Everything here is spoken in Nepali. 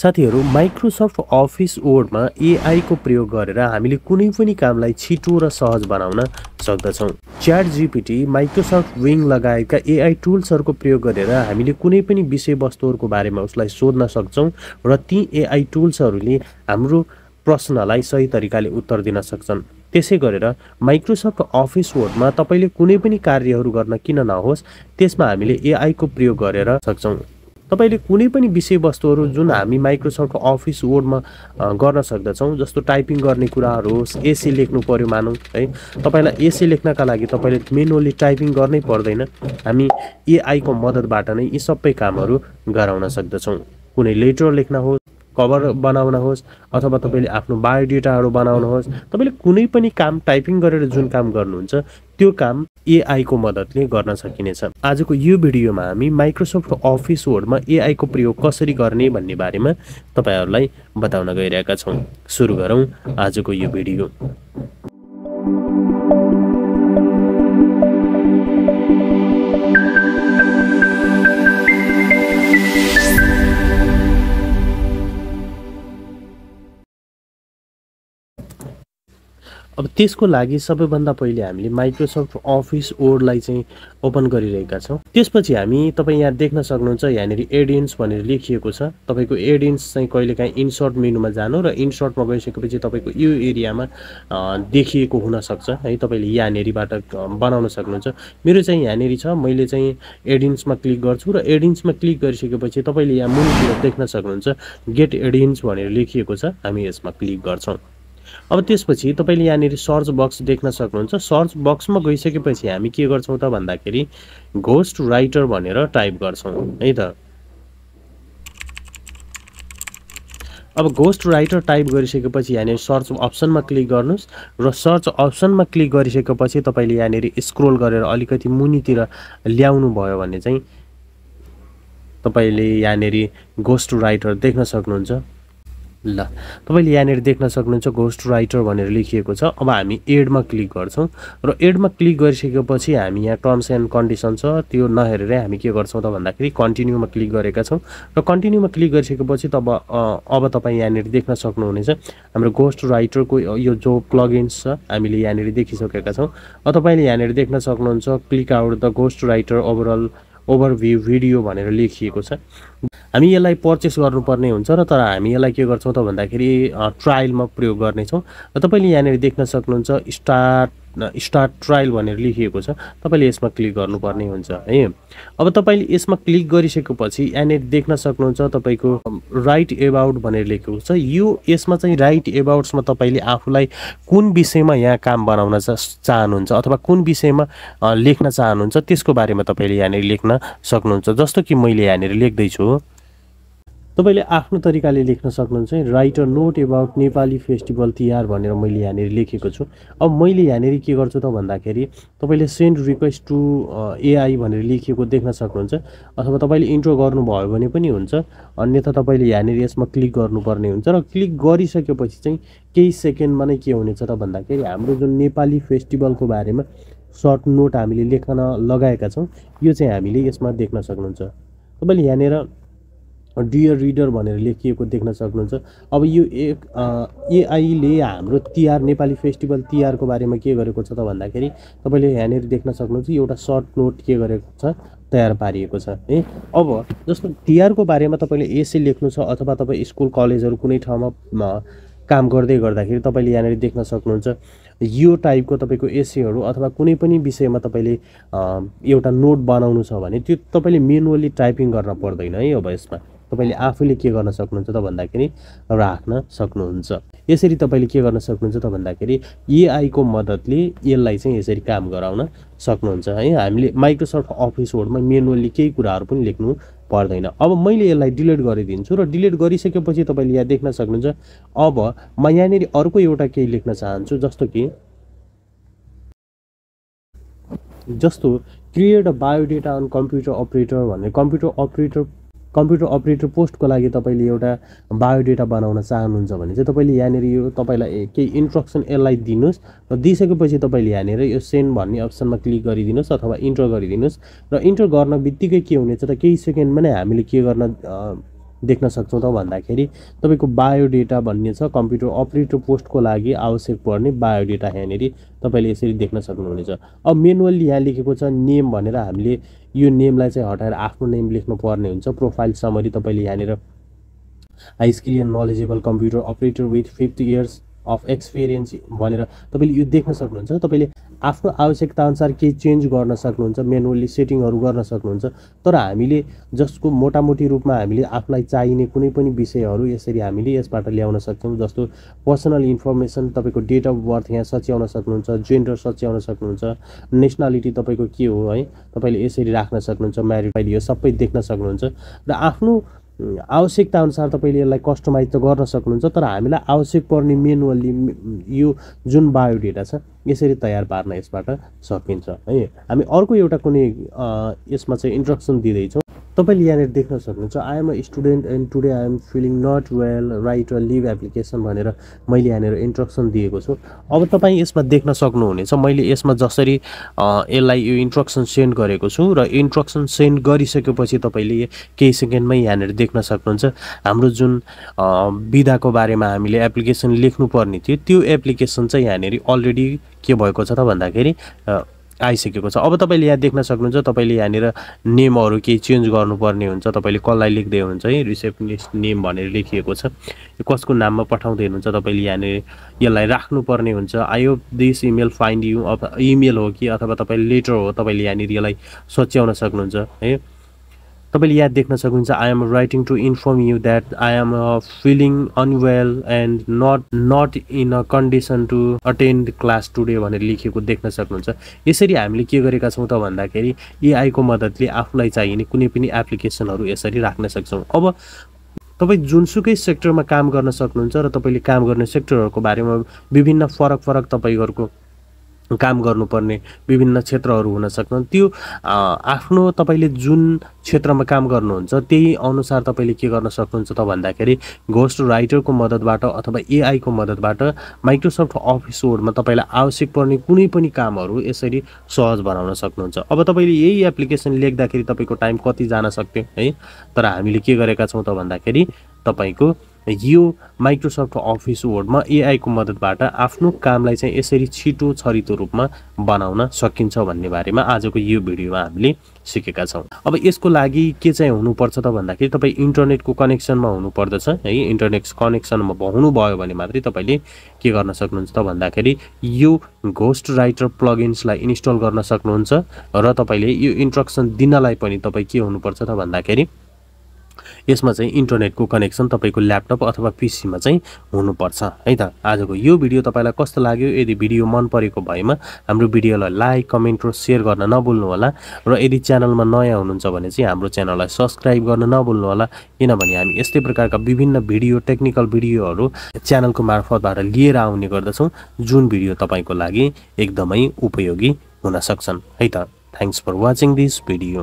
साथीहरू माइक्रोसफ्ट अफिस वर्डमा एआईको प्रयोग गरेर हामीले कुनै पनि कामलाई छिटो र सहज बनाउन सक्दछौँ। च्याट जिपिटी माइक्रोसफ्ट विङ लगायतका एआई टुल्सहरूको प्रयोग गरेर हामीले कुनै पनि विषयवस्तुहरूको बारेमा उसलाई सोध्न सक्छौँ र ती एआई टुल्सहरूले हाम्रो प्रश्नलाई सही तरिकाले उत्तर दिन सक्छन्। त्यसै गरेर माइक्रोसफ्ट अफिस वर्डमा तपाईँले कुनै पनि कार्यहरू गर्न किन नहोस् त्यसमा हामीले एआईको प्रयोग गरेर सक्छौँ। तपाईँले कुनै पनि विषयवस्तुहरू जुन हामी माइक्रोसफ्ट अफिस वर्डमा गर्न सक्दछौँ जस्तो टाइपिङ गर्ने कुराहरू होस् एसी लेख्नु पऱ्यो मानौँ है। तपाईँलाई एसी लेख्नका लागि तपाईँले मेनुअली टाइपिङ गर्नै पर्दैन। हामी एआईको मद्दतबाट नै यी सबै कामहरू गराउन सक्दछौँ। कुनै लेटर लेख्न होस् कभर बनाउन होस् अथवा तपाईँले आफ्नो बायोडेटाहरू बनाउनुहोस्। तपाईँले कुनै पनि काम टाइपिङ गरेर जुन काम गर्नुहुन्छ त्यो काम एआईको मद्दतले गर्न सकिनेछ। आजको यो भिडियोमा हामी माइक्रोसफ्ट अफिस वर्डमा एआईको प्रयोग कसरी गर्ने भन्ने बारेमा तपाईँहरूलाई बताउन गइरहेका छौँ। सुरु गरौँ आजको यो भिडियो। अब त्यसको लागि सबैभन्दा पहिले हामीले माइक्रोसफ्ट अफिस वर्डलाई चाहिँ ओपन गरिरहेका छौँ। त्यसपछि हामी तपाईँ यहाँ देख्न सक्नुहुन्छ यहाँनिर एडियन्स भनेर लेखिएको छ। तपाईँको एडियन्स चाहिँ कहिलेकाहीँ इन्सर्ट मेनुमा जानु र इन्सर्टमा गइसकेपछि तपाईँको यो एरियामा देखिएको हुनसक्छ। है तपाईँले यहाँनिरबाट बनाउन सक्नुहुन्छ। मेरो चाहिँ यहाँनिर छ। मैले चाहिँ एडियन्समा क्लिक गर्छु र एडियन्समा क्लिक गरिसकेपछि तपाईँले यहाँ मुनितिर देख्न सक्नुहुन्छ। गेट एडियन्स भनेर लेखिएको छ। हामी यसमा क्लिक गर्छौँ। अब त्यसपछि तपाईँले यहाँनिर सर्च बक्स देख्न सक्नुहुन्छ। सर्च बक्समा गइसकेपछि हामी के गर्छौँ त भन्दाखेरि घोस्ट राइटर भनेर टाइप गर्छौँ है त? अब घोस्ट राइटर टाइप गरिसकेपछि यहाँनिर सर्च अप्सनमा क्लिक गर्नुहोस् र सर्च अप्सनमा क्लिक गरिसकेपछि तपाईँले यहाँनिर स्क्रोल गरेर अलिकति मुनितिर ल्याउनु भयो भने चाहिँ तपाईँले यहाँनिर घोस्ट राइटर देख्न सक्नुहुन्छ। ल तपाईँले यहाँनिर देख्न सक्नुहुन्छ घोस्ट राइटर भनेर लेखिएको छ। अब हामी एडमा क्लिक गर्छौँ र एडमा क्लिक गरिसकेपछि हामी यहाँ टर्म्स एन्ड कन्डिसन छ त्यो नहेरेरै हामी के गर्छौँ त भन्दाखेरि कन्टिन्यूमा क्लिक गरेका छौँ र कन्टिन्यूमा क्लिक गरिसकेपछि तब अब तपाईँ यहाँनिर देख्न सक्नुहुनेछ। हाम्रो घोस्ट राइटरको यो जो प्लगइन्स छ हामीले यहाँनिर देखिसकेका छौँ। तपाईँले यहाँनिर देख्न सक्नुहुन्छ click out the ghost writer overall overview video भनेर लेखिएको छ। हामी यसलाई पर्चेस गर्नुपर्ने हुन्छ र तर हामी यसलाई के गर्छौँ त भन्दाखेरि ट्रायलमा प्रयोग गर्नेछौँ। र तपाईँले यहाँनिर देख्न सक्नुहुन्छ स्टार्ट स्टार्ट ट्रायल भनेर लेखिएको छ। तपाईँले यसमा क्लिक गर्नुपर्ने हुन्छ है? अब तपाईँले यसमा क्लिक गरिसकेपछि यहाँनिर देख्न सक्नुहुन्छ तपाईँको राइट एबाउट भनेर लेखेको छ। यो यसमा चाहिँ राइट एबाउट्समा तपाईँले आफूलाई कुन विषयमा यहाँ काम बनाउन चाहनुहुन्छ अथवा कुन विषयमा लेख्न चाहनुहुन्छ त्यसको बारेमा तपाईँले यहाँनिर लेख्न सक्नुहुन्छ। जस्तो कि मैले यहाँनिर लेख्दैछु। तपाईँले आफ्नो तरिकाले लेख्न सक्नुहुन्छ writer note about Nepali festival Tihar भनेर मैले यहाँनिर लेखेको छु। अब मैले यहाँनिर के गर्छु त भन्दाखेरि तपाईँले सेन्ड रिक्वेस्ट टु एआई भनेर लेखिएको देख्न सक्नुहुन्छ अथवा तपाईँले इन्ट्रो गर्नुभयो भने पनि हुन्छ अन्यथा तपाईँले यहाँनिर यसमा क्लिक गर्नुपर्ने हुन्छ र क्लिक गरिसकेपछि चाहिँ केही सेकेन्डमा नै के हुनेछ त भन्दाखेरि हाम्रो जुन नेपाली फेस्टिभलको बारेमा सर्ट नोट हामीले लेख्न लगाएका छौँ यो चाहिँ हामीले यसमा देख्न सक्नुहुन्छ। तपाईँले यहाँनिर डियर रिडर भनेर लेखिएको देख्न सक्नुहुन्छ। अब यो एक एआईले हाम्रो तिहार नेपाली फेस्टिभल तिहारको बारेमा के गरेको छ त भन्दाखेरि तपाईँले यहाँनिर देख्न सक्नुहुन्छ एउटा सर्ट नोट के गरेको छ तयार पारिएको छ है? अब जस्तो तिहारको बारेमा तपाईँले एसए लेख्नु छ अथवा तपाईँ स्कुल कलेजहरू कुनै ठाउँमा काम गर्दै गर्दाखेरि तपाईँले यहाँनिर देख्न सक्नुहुन्छ यो टाइपको तपाईँको एसेहरू अथवा कुनै पनि विषयमा तपाईँले एउटा नोट बनाउनु छ भने त्यो तपाईँले मेनुअली टाइपिङ गर्न पर्दैन है अब यसमा। तपाईँले आफैले के गर्न सक्नुहुन्छ त भन्दाखेरि राख्न सक्नुहुन्छ। यसरी तपाईँले के गर्न सक्नुहुन्छ त भन्दाखेरि एआईको मद्दतले यसलाई चाहिँ यसरी काम गराउन सक्नुहुन्छ है। हामीले माइक्रोसफ्ट अफिस वर्डमा मेनुअली केही कुराहरू पनि लेख्नु पर्दैन। अब मैले यसलाई डिलिट गरिदिन्छु र डिलिट गरिसकेपछि तपाईँले यहाँ देख्न सक्नुहुन्छ अब म यहाँनिर अर्को एउटा केही लेख्न चाहन्छु जस्तो कि जस्तो create a biodata on computer operator भन्ने। कम्प्युटर अपरेटर कम्प्युटर अपरेटर पोस्टको लागि तपाईँले एउटा बायोडेटा बनाउन चाहनुहुन्छ भने चाहिँ तपाईँले यहाँनिर यो तपाईँलाई केही इन्स्ट्रक्सन यसलाई दिनुहोस् र दिइसकेपछि तपाईँले यहाँनिर यो सेन्ड भन्ने अप्सनमा क्लिक गरिदिनुहोस् अथवा इन्टर गरिदिनुहोस् र इन्टर गर्न बित्तिकै के हुनेछ त केही सेकेन्डमा नै हामीले के गर्न देख्न सक्छौँ त भन्दाखेरि। तपाईँको बायोडेटा भन्ने छ कम्प्युटर अपरेटर पोस्टको लागि आवश्यक पर्ने बायोडेटा यहाँनिर तपाईँले यसरी देख्न सक्नुहुनेछ। अब मेनुअली यहाँ लेखेको छ नेम भनेर हामीले यो नेमलाई चाहिँ हटाएर आफ्नो नेम लेख्नु पर्ने हुन्छ। प्रोफाइल समरी तपाईँले यहाँनिर high skill and knowledgeable computer operator with fifty years of experience भनेर तपाईँले यो देख्न सक्नुहुन्छ। तपाईँले आफ्नो आवश्यकताअनुसार केही चेन्ज गर्न सक्नुहुन्छ मेनुअली सेटिङहरू गर्न सक्नुहुन्छ। तर हामीले जसको मोटामोटी रूपमा हामीले आफूलाई चाहिने कुनै पनि विषयहरू यसरी हामीले यसबाट ल्याउन सक्छौँ। जस्तो पर्सनल इन्फर्मेसन तपाईँको डेट अफ बर्थ यहाँ सच्याउन सक्नुहुन्छ जेन्डर सच्याउन सक्नुहुन्छ नेसनालिटी तपाईँको के हो है तपाईँले यसरी राख्न सक्नुहुन्छ म्यारिड यो सबै देख्न सक्नुहुन्छ। र आफ्नो आवश्यकता तपाईँले यसलाई कस्टमाइज त गर्न सक्नुहुन्छ तर हामीलाई आवश्यक पर्ने मेनुअली यो जुन बायोडेटा छ यसरी तयार पार्न यसबाट सकिन्छ। है हामी अर्को एउटा कुनै यसमा चाहिँ इन्स्ट्रक्सन दिँदैछौँ। तपाईँले यहाँनिर देख्न सक्नुहुन्छ I'm a student and today I'm feeling not well write a leave application भनेर मैले यहाँनिर इन्स्ट्रक्सन दिएको छु। अब तपाईँ यसमा देख्न सक्नुहुनेछ मैले यसमा जसरी यसलाई यो इन्स्ट्रक्सन सेन्ड गरेको छु र इन्स्ट्रक्सन सेन्ड गरिसकेपछि तपाईँले केही सेकेन्डमै यहाँनिर देख्न सक्नुहुन्छ। हाम्रो जुन विधाको बारेमा हामीले एप्लिकेसन लेख्नुपर्ने थियो त्यो एप्लिकेसन चाहिँ यहाँनिर अलरेडी के भएको छ त भन्दाखेरि आइसकेको छ। अब तपाईँले यहाँ देख्न सक्नुहुन्छ तपाईँले यहाँनिर नेमहरू केही चेन्ज गर्नुपर्ने हुन्छ तपाईँले कसलाई लेख्दै हुन्छ है रिसेप्सनिस्ट नेम भनेर लेखिएको छ। कसको नाममा पठाउँदै हुनुहुन्छ तपाईँले यहाँनिर यसलाई राख्नुपर्ने हुन्छ। I hope this email find you अथवा इमेल हो कि अथवा तपाईँले लेटर हो तपाईँले यहाँनिर यसलाई सच्याउन सक्नुहुन्छ है। तपाईँले यहाँ देख्न सक्नुहुन्छ I am writing to inform you that I am feeling unwell and not not in a condition to attend class today भनेर लेखिएको देख्न सक्नुहुन्छ। यसरी हामीले के गरेका छौँ त भन्दाखेरि एआईको मद्दतले आफूलाई चाहिने कुनै पनि एप्लिकेसनहरू यसरी राख्न सक्छौँ। अब तपाईँ जुनसुकै सेक्टरमा काम गर्न सक्नुहुन्छ र तपाईँले काम गर्ने सेक्टरहरूको बारेमा विभिन्न फरक फरक तपाईँहरूको काम गर्नुपर्ने विभिन्न क्षेत्रहरू हुन सक्छन्। त्यो आफ्नो तपाईँले जुन क्षेत्रमा काम गर्नुहुन्छ त्यही अनुसार तपाईँले के गर्न सक्नुहुन्छ त भन्दाखेरि घोस्ट राइटरको मद्दतबाट अथवा एआईको मद्दतबाट माइक्रोसफ्ट अफिस वर्डमा तपाईँलाई आवश्यक पर्ने कुनै पनि कामहरू यसरी सहज बनाउन सक्नुहुन्छ। अब तपाईँले यही एप्लिकेसन लेख्दाखेरि तपाईँको टाइम कति जान सक्थ्यो है? तर हामीले के गरेका छौँ त भन्दाखेरि तपाईँको यो माइक्रोसफ्ट अफिस वर्डमा एआईको मद्दतबाट आफ्नो कामलाई चाहिँ यसरी छिटो छरितो रूपमा बनाउन सकिन्छ भन्ने बारेमा आजको यो भिडियोमा हामीले सिकेका छौँ। अब यसको लागि के चाहिँ हुनुपर्छ त भन्दाखेरि तपाईँ इन्टरनेटको कनेक्सनमा हुनुपर्दछ है? इन्टरनेट कनेक्सनमा हुनुभयो भने मात्रै तपाईँले के गर्न सक्नुहुन्छ त भन्दाखेरि यो घोस्ट राइटर प्लगइन्सलाई इन्स्टल गर्न सक्नुहुन्छ र तपाईँले यो इन्स्ट्रक्सन दिनलाई पनि तपाईँ के हुनुपर्छ त भन्दाखेरि यसमा चाहिँ इन्टरनेटको कनेक्सन तपाईँको ल्यापटप अथवा पिसीमा चाहिँ हुनुपर्छ है त? आजको यो भिडियो तपाईँलाई कस्तो लाग्यो यदि भिडियो मन परेको भएमा हाम्रो भिडियोलाई लाइक कमेन्ट र सेयर गर्न नभुल्नु होला र यदि च्यानलमा नयाँ हुनुहुन्छ भने चाहिँ हाम्रो च्यानललाई सब्सक्राइब गर्न नभुल्नु होला किनभने हामी यस्तै प्रकारका विभिन्न भिडियो टेक्निकल भिडियोहरू च्यानलको मार्फतबाट लिएर आउने गर्दछौँ जुन भिडियो तपाईँको लागि एकदमै उपयोगी हुन सक्छन् है त? Thanks for watching this video